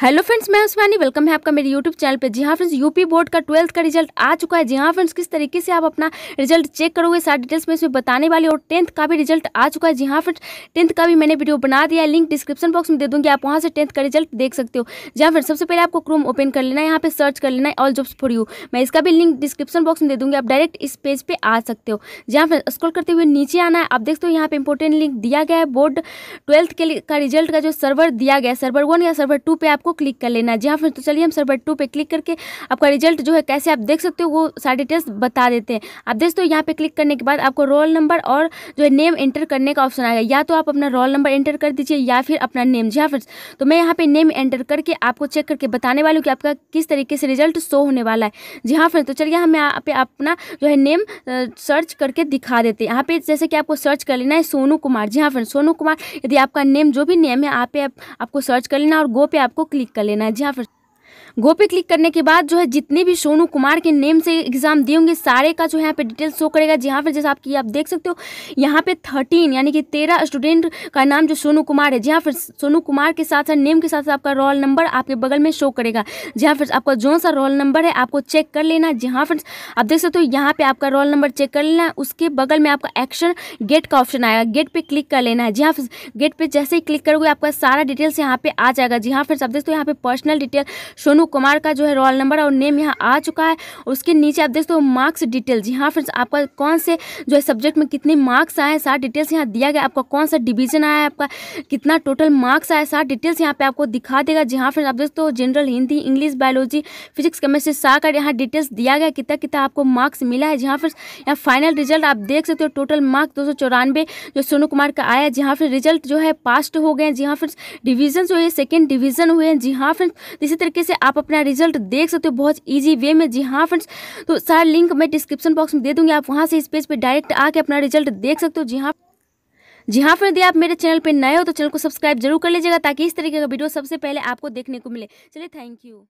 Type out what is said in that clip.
Hello friends मैं उस्मानी welcome है आपका मेरे यूट्यूब चैनल पे। जी हाँ फ्रेंड्स यूपी बोर्ड का ट्वेल्थ का रिज़ल्ट आ चुका है। जी हाँ फ्रेंड्स किस तरीके से आप अपना रिज़ल्ट चेक करोगे? सारी डिटेल्स में इसमें बताने वाली और टेंथ का भी रिज़ल्ट आ चुका है। जी हाँ फ्रेंड्स टेंथ का भी मैंने वीडियो बना दिया है। लिंक डिस्क्रिप्शन बॉक्स में दे दूँगी। आप वहाँ से टेंथ का रिज़ल्ट देख सकते हो। जहाँ फ्रेंड्स सबसे पहले आपको क्रोम ओपन कर लेना है। यहाँ पे सर्च कर लेना है ऑल जॉब्स फॉर यू मैं इसका भी लिंक डिस्क्रिप्शन बॉक्स में दे दूँगी। आप डायरेक्ट इस पेज पर आ सकते हो। जहाँ फिर स्क्रॉल करते हुए नीचे आना है। आप देखते हो यहाँ पे इंपॉर्टेंट लिंक दिया गया है। बोर्ड ट्वेल्थ के का रिज़ल्ट का जो सर्वर दिया गया है सर्वर वन या सर्वर टू पे आपको क्लिक कर लेना। है जहाँ फिर तो चलिए हम सर्वर टू पे क्लिक करके आपका रिज़ल्ट जो है कैसे आप देख सकते हो, वो सारी डिटेल्स बता देते हैं। आप देख सकते हो यहाँ पे क्लिक करने के बाद आपको रोल नंबर और जो है नेम एंटर करने का ऑप्शन आएगा। या तो आप अपना रोल नंबर एंटर कर दीजिए या फिर अपना नेम जी हाँ फिर तो मैं यहाँ पे नेम एंटर करके आपको चेक करके बताने वाली हूँ कि आपका किस तरीके से रिज़ल्ट शो होने वाला है। जी हाँ फ्रेंड तो चलिए हम यहाँ पे अपना जो है नेम सर्च करके दिखा देते हैं। यहाँ पे जैसे कि आपको सर्च कर लेना है सोनू कुमार। जी हाँ फ्रेंड सोनू कुमार, यदि आपका नेम जो भी नेम है, आप पे आपको सर्च कर लेना और गो पे आपको क्लिक कर लेना है जी फ्रेंड गो पे क्लिक करने के बाद जो है जितने भी सोनू कुमार के नेम से एग्ज़ाम दिए होंगे, सारे का जो है यहाँ पे डिटेल शो करेगा। जहाँ पर जैसे आपकी, आप देख सकते हो, यहाँ पे थर्टीन यानी कि तेरह स्टूडेंट का नाम जो सोनू कुमार है। जहाँ फिर सोनू कुमार के साथ साथ नेम के साथ साथ आपका रोल नंबर आपके बगल में शो करेगा। जहाँ फिर आपका जो सा रोल नंबर है, आपको चेक कर लेना जहाँ फिर आप देख सकते हो, यहाँ पे आपका रोल नंबर चेक कर लेना उसके बगल में आपका एक्शन गेट का ऑप्शन आएगा। गेट पे क्लिक कर लेना है। जहाँ फिर गेट पे जैसे ही क्लिक करोगे, आपका सारा डिटेल्स यहाँ पे आ जाएगा। जहाँ फिर आप देखते हो, यहाँ पे पर्सनल डिटेल सोनू कुमार का जो है रोल नंबर और नेम यहाँ आ चुका है। उसके नीचे आप देख सकते हो मार्क्स डिटेल्स यहाँ फ्रेंड्स आपका कौन से जो है सब्जेक्ट में कितने मार्क्स आए हैं, सारा डिटेल्स यहाँ दिया गया। आपका कौन सा डिवीज़न आया है, आपका कितना टोटल मार्क्स आया सारा डिटेल्स यहाँ पे आपको दिखा देगा। जहाँ फ्रेंड्स आप देख सकते हो general Hindi English biology physics chemistry सारा यहाँ डिटेल्स दिया गया। कितना कितना आपको मार्क्स मिला है। जहाँ फ्रेंड्स यहाँ फाइनल रिज़ल्ट आप देख सकते हो टोटल मार्क्स दो सौ चौरानवे जो सोनू कुमार का आया जहाँ फिर रिज़ल्ट जो है पास्ट हो गए जी हाँ फ्रेंड्स डिवीज़न जो है सेकेंड डिवीज़न हुए हैं। जी हाँ फ्रेंड्स इसी तरीके से आप अपना रिज़ल्ट देख सकते हो, बहुत ईजी वे में। जी हाँ फ्रेंड्स तो सारा लिंक मैं डिस्क्रिप्शन बॉक्स में दे दूँगी, आप वहाँ से इस पेज पर डायरेक्ट आके अपना रिज़ल्ट देख सकते हो। जी हाँ जी हाँ फ्रेंड आप मेरे चैनल पर नए हो तो चैनल को सब्सक्राइब ज़रूर कर लीजिएगा, ताकि इस तरीके का वीडियो सबसे पहले आपको देखने को मिले। चलिए थैंक यू